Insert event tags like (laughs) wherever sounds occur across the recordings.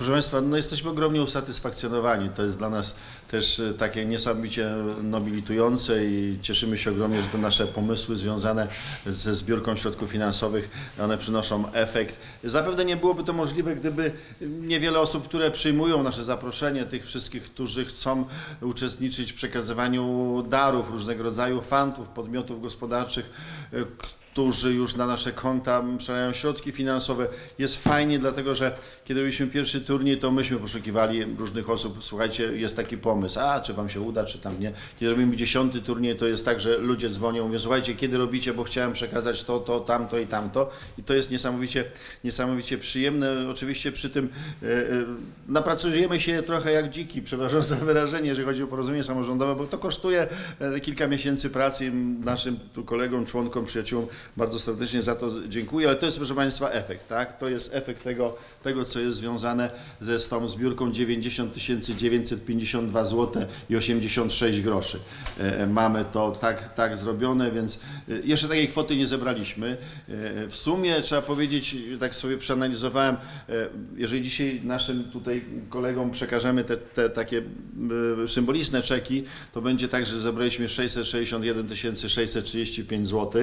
Proszę Państwa, no jesteśmy ogromnie usatysfakcjonowani. To jest dla nas też e, takie niesamowicie nobilitujące i cieszymy się ogromnie, że te nasze pomysły związane ze zbiórką środków finansowych, one przynoszą efekt. Zapewne nie byłoby to możliwe, gdyby niewiele osób, które przyjmują nasze zaproszenie, tych wszystkich, którzy chcą uczestniczyć w przekazywaniu darów, różnego rodzaju fantów, podmiotów gospodarczych, e, którzy już na nasze konta przeleją środki finansowe. Jest fajnie, dlatego że kiedy robiliśmy pierwszy turniej, to myśmy poszukiwali różnych osób. Słuchajcie, jest taki pomysł, a czy wam się uda, czy tam nie. Kiedy robimy dziesiąty turniej, to jest tak, że ludzie dzwonią, mówią, słuchajcie, kiedy robicie, bo chciałem przekazać to, to, tamto i tamto. I to jest niesamowicie, niesamowicie przyjemne. Oczywiście przy tym e, napracujemy się trochę jak dziki, przepraszam za wyrażenie, jeżeli chodzi o porozumienie samorządowe, bo to kosztuje e, kilka miesięcy pracy naszym tu kolegom, członkom, przyjaciółom bardzo serdecznie za to dziękuję, ale to jest proszę Państwa efekt, tak? To jest efekt tego, tego co jest związane ze z tą zbiórką 90 952 zł i 86 groszy. E, Mamy to tak, tak zrobione, więc e, jeszcze takiej kwoty nie zebraliśmy. E, W sumie trzeba powiedzieć, tak sobie przeanalizowałem, e, jeżeli dzisiaj naszym tutaj kolegom przekażemy te, te takie e, symboliczne czeki, to będzie tak, że zebraliśmy 661 635 zł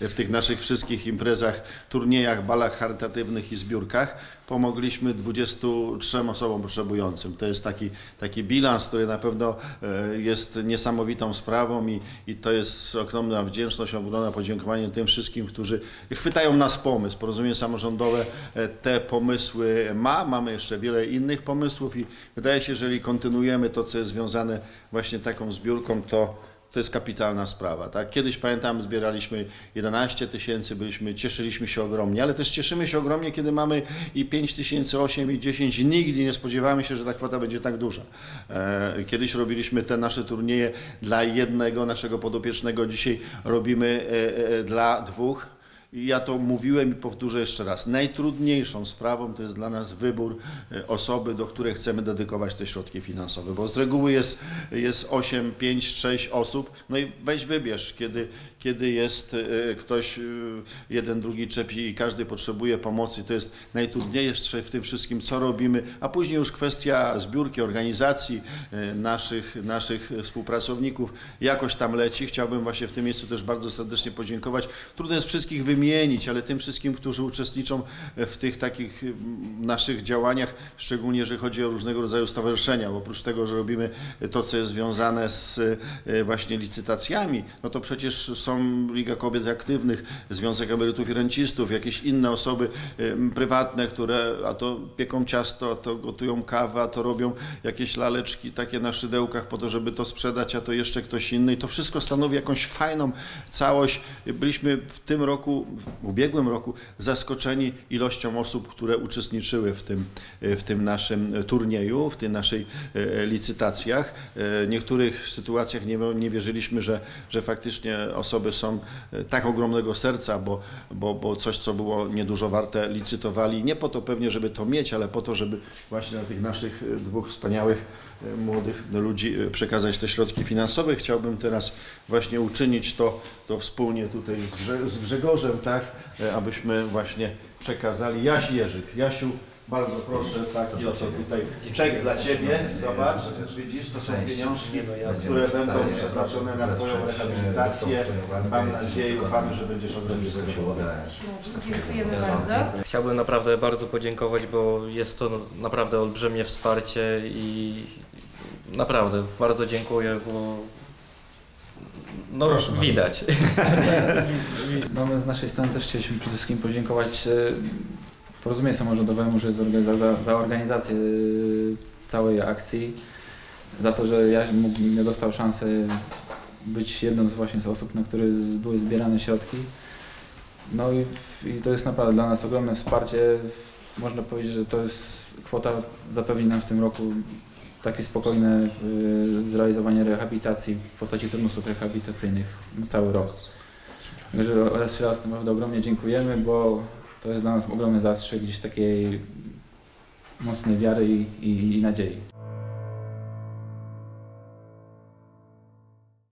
w tych naszych wszystkich imprezach, turniejach, balach charytatywnych i zbiórkach. Pomogliśmy 23 osobom potrzebującym. To jest taki, taki bilans, który na pewno e, jest niesamowitą sprawą i, i to jest ogromna wdzięczność, ogromne podziękowanie tym wszystkim, którzy chwytają nas pomysł. Porozumienie samorządowe e, te pomysły ma, mamy jeszcze wiele innych pomysłów i wydaje się, że jeżeli kontynuujemy to, co jest związane właśnie taką zbiórką, to to jest kapitalna sprawa. Tak? Kiedyś pamiętam, zbieraliśmy 11 tysięcy, byliśmy, cieszyliśmy się ogromnie, ale też cieszymy się ogromnie, kiedy mamy i 5 tysięcy, 8 i 10 i nigdy nie spodziewamy się, że ta kwota będzie tak duża. E, Kiedyś robiliśmy te nasze turnieje dla jednego naszego podopiecznego, dzisiaj robimy e, e, dla dwóch. I ja to mówiłem i powtórzę jeszcze raz. Najtrudniejszą sprawą to jest dla nas wybór e, osoby, do której chcemy dedykować te środki finansowe, bo z reguły jest, jest 8, 5, 6 osób. No i weź wybierz, kiedy, kiedy jest e, ktoś, e, jeden, drugi czepi i każdy potrzebuje pomocy. To jest najtrudniejsze w tym wszystkim, co robimy, a później już kwestia zbiórki, organizacji naszych, naszych współpracowników jakoś tam leci. Chciałbym właśnie w tym miejscu też bardzo serdecznie podziękować. Trudno jest wszystkich wymienić, ale tym wszystkim, którzy uczestniczą w tych takich naszych działaniach, szczególnie jeżeli chodzi o różnego rodzaju stowarzyszenia. Bo oprócz tego, że robimy to, co jest związane z e, właśnie licytacjami, no to przecież są Liga Kobiet Aktywnych, Związek Emerytów i Rencistów, jakieś inne osoby em, prywatne, które a to pieką ciasto, a to gotują kawę, a to robią jakieś laleczki takie na szydełkach po to, żeby to sprzedać, a to jeszcze ktoś inny. I to wszystko stanowi jakąś fajną całość. Byliśmy w tym roku, w ubiegłym roku zaskoczeni ilością osób, które uczestniczyły w tym, w tym naszym turnieju, w tych naszej e, licytacjach. E, W niektórych sytuacjach nie, nie wierzyliśmy, że, że faktycznie osoby są e, tak ogromnego serca, bo, bo, bo coś, co było niedużo warte, licytowali nie po to pewnie, żeby to mieć, ale po to, żeby właśnie dla tych naszych dwóch wspaniałych młodych ludzi przekazać te środki finansowe. Chciałbym teraz właśnie uczynić to, to wspólnie tutaj z Grzegorzem, tak, e, abyśmy właśnie przekazali. Jaś Jerzyk, Jasiu, bardzo proszę, tak, i oto tutaj czek dla Ciebie, zobacz, widzisz, to są pieniążki, które będą przeznaczone na Twoją rehabilitację. Mam nadzieję i ufamy, że będziesz z tego zadowolony. Dziękujemy bardzo. Chciałbym naprawdę bardzo podziękować, bo jest to naprawdę olbrzymie wsparcie i naprawdę bardzo dziękuję, bo no Proszę widać. (laughs) No my z naszej strony też chcieliśmy przede wszystkim podziękować e, Porozumieniu Samorządowemu, że za, za, za organizację e, całej akcji, za to, że Jaś mógł, nie dostał szansy być jedną z właśnie z osób, na które z, były zbierane środki. No i, i to jest naprawdę dla nas ogromne wsparcie. Można powiedzieć, że to jest kwota zapewni nam w tym roku takie spokojne y, zrealizowanie rehabilitacji w postaci turnusów rehabilitacyjnych cały rok. Także raz jeszcze raz naprawdę ogromnie dziękujemy, bo to jest dla nas ogromny zastrzyk gdzieś takiej mocnej wiary i, i, i nadziei.